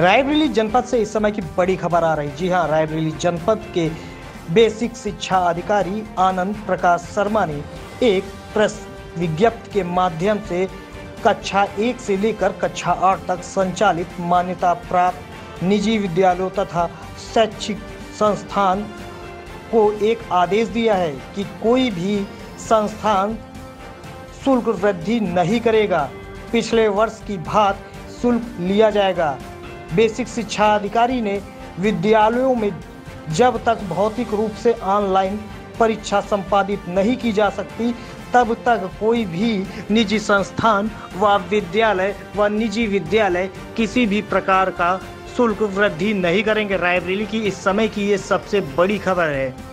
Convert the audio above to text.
रायबरेली जनपद से इस समय की बड़ी खबर आ रही जी हाँ रायबरेली जनपद के बेसिक शिक्षा अधिकारी आनंद प्रकाश शर्मा ने एक प्रेस विज्ञप्ति के माध्यम से कक्षा एक से लेकर कक्षा आठ तक संचालित मान्यता प्राप्त निजी विद्यालयों तथा शैक्षिक संस्थान को एक आदेश दिया है कि कोई भी संस्थान शुल्क वृद्धि नहीं करेगा। पिछले वर्ष की भात शुल्क लिया जाएगा। बेसिक शिक्षा अधिकारी ने विद्यालयों में जब तक भौतिक रूप से ऑनलाइन परीक्षा संपादित नहीं की जा सकती, तब तक कोई भी निजी संस्थान व विद्यालय व निजी विद्यालय किसी भी प्रकार का शुल्क वृद्धि नहीं करेंगे। रायबरेली की इस समय की ये सबसे बड़ी खबर है।